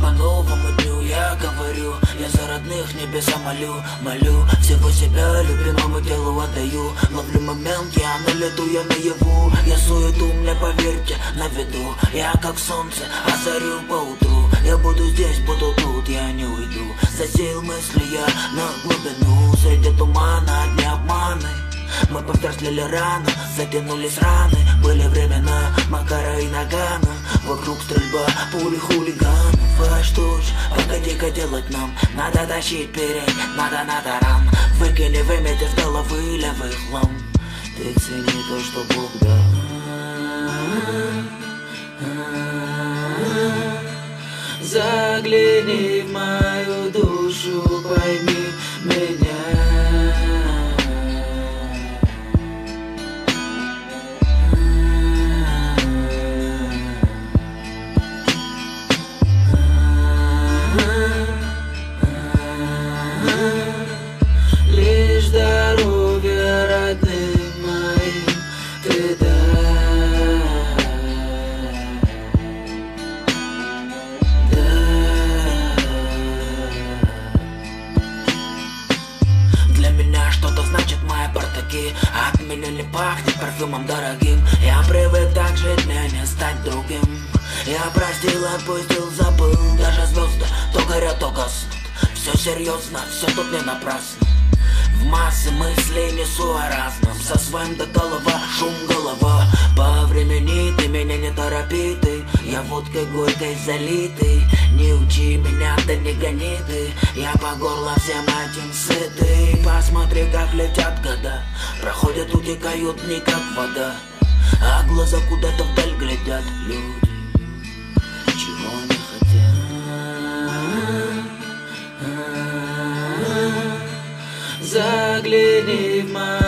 по-новому дню. Я говорю, я за родных небеса молю Молю, всего себя любимому делу отдаю. Ловлю момент, я на лету, я наяву. Я суету, мне поверьте, на виду. Я как солнце, озарю по утру Я буду здесь, буду тут, я не уйду. Засеял мысли я на глубину. Среди тумана, одни обманы. Мы повзрослели рано, затянулись раны. Были времена Макара и Нагана. Вокруг стрельба, пули хулиганов делать нам? Надо тащить перей, надо на таран Выкини, выметь из головы левый хлам. Ты цени то, что Бог дал. Загляни в мою душу, пойми меня Лишь здоровье родным моим ты дай, дай. Для меня что-то значит мои бартаки От меня не пахнет парфюмом дорогим. Я привык так жить, мне не стать другим. Я простил, отпустил, забыл Даже Все серьезно, все тут не напрасно. В массы мыслей несу о разном Со своим до голова, шум голова. По времени ты меня не торопи ты. Я водкой горькой залитый. Не учи меня, да не гони ты. Я по горло всем этим сытый. Посмотри, как летят года. Проходят, утекают дни, как вода. А глаза куда-то вдаль Загляни в